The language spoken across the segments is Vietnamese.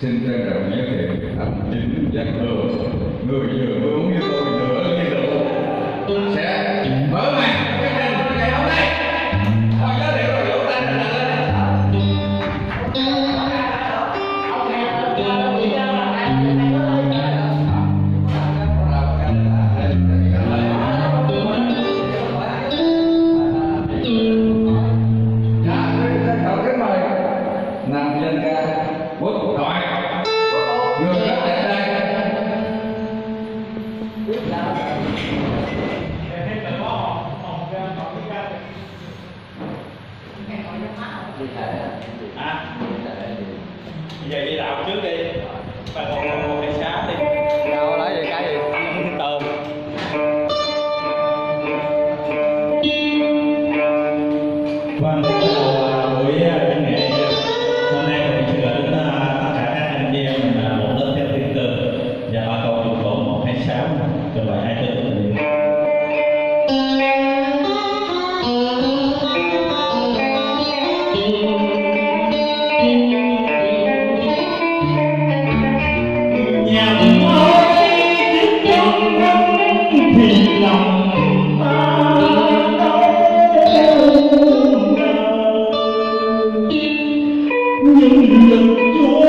xin trân trọng giới thiệu thẩm chính văn hương người vừa muốn như tôi nữa liên tục sẽ mở màn. À, vậy đi đào trước đi. Mà còn một cái sáng đi. Đào lấy được cái gì? Tôm. Vâng. 牛羊多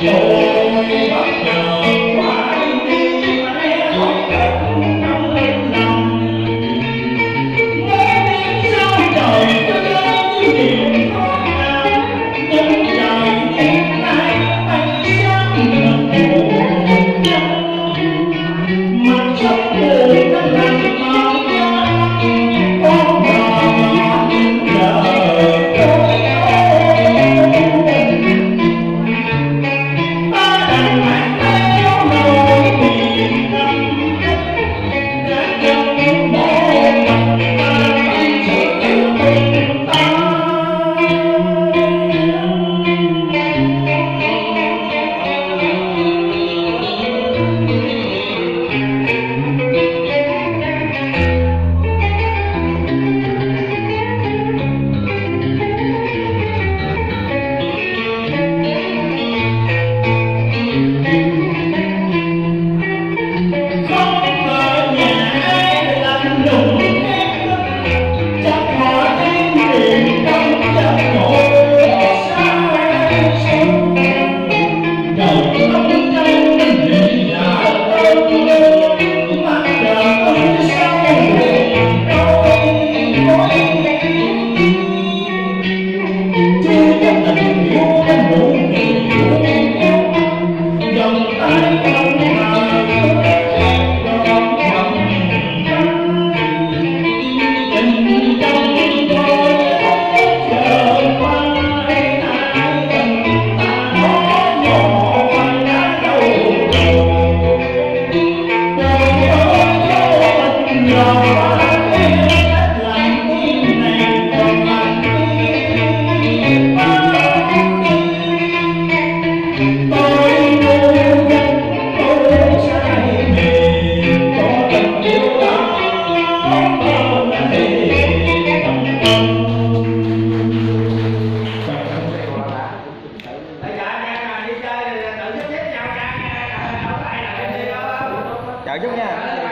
Holy chào chúc nha.